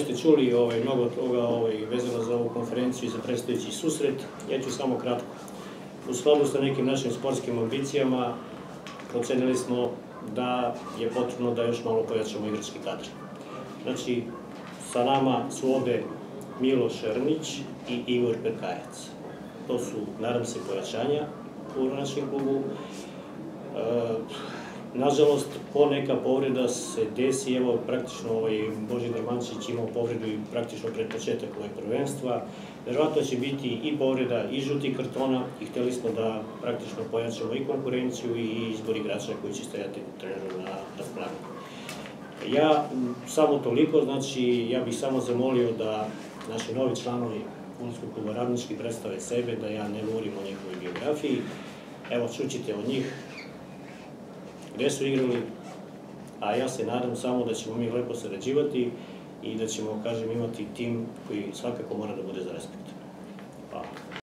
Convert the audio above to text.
ste čuli ovaj, mnogo toga ovaj, vezano za ovu konferenciju i za predstojeći susret. Ja ću samo kratko. U skladu sa nekim našim sportskim ambicijama procenili smo da je potrebno da još malo pojačamo igrački kadar. Znači, sa nama su ovde Milo Šernić i Igor Pekajac. To su, nadam se, pojačanja u našem klubu. E, Nažalost, poneka povreda se desi, evo praktično ovaj Božidar Mančić imao povredu i praktično pred početak ovog prvenstva. Verovatno će biti i povreda i žuti kartona i hteli smo da praktično pojačamo i konkurenciju i izbor igrača koji će stajati treneru na, stranu. Ja samo toliko, znači ja bih samo zamolio da naši novi članovi Kulskog kluba Radnički predstave sebe, da ja ne govorim o njihovoj biografiji. Evo, čućite od njih gde su igrali, a ja se nadam samo da ćemo mi lepo sarađivati i da ćemo, kažem, imati tim koji svakako mora da bude za respekt. Hvala.